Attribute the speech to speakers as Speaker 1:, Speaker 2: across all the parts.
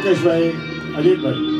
Speaker 1: i did right bhai.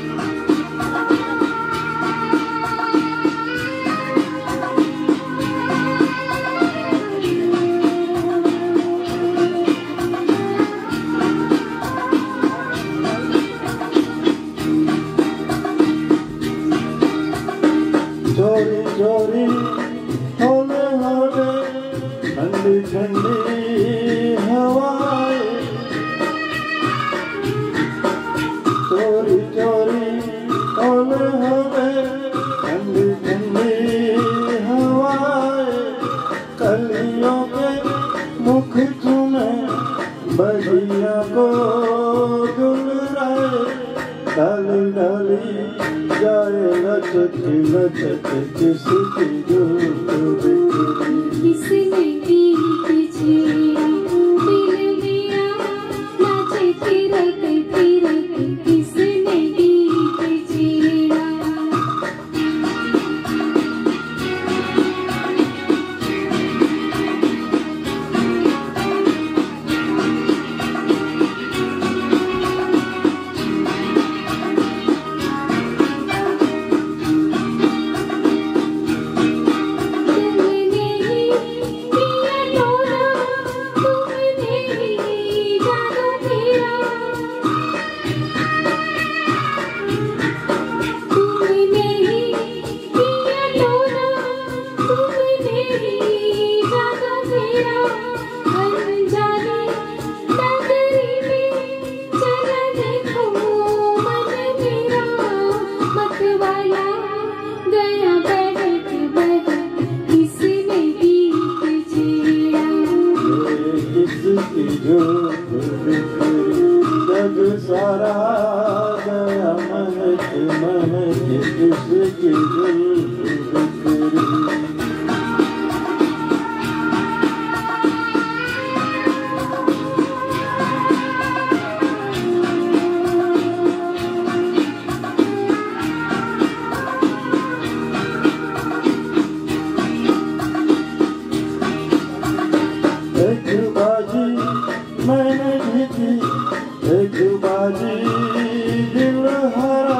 Speaker 1: झंडे हवाए। चोरी चोरी कौन हमें? ठंडी ठंडी हवाए। कलियों के मुख चुने बगिया को गुल डाली डाली जाए नचती नचती किसी की दूर की एक बाजी दिल हरा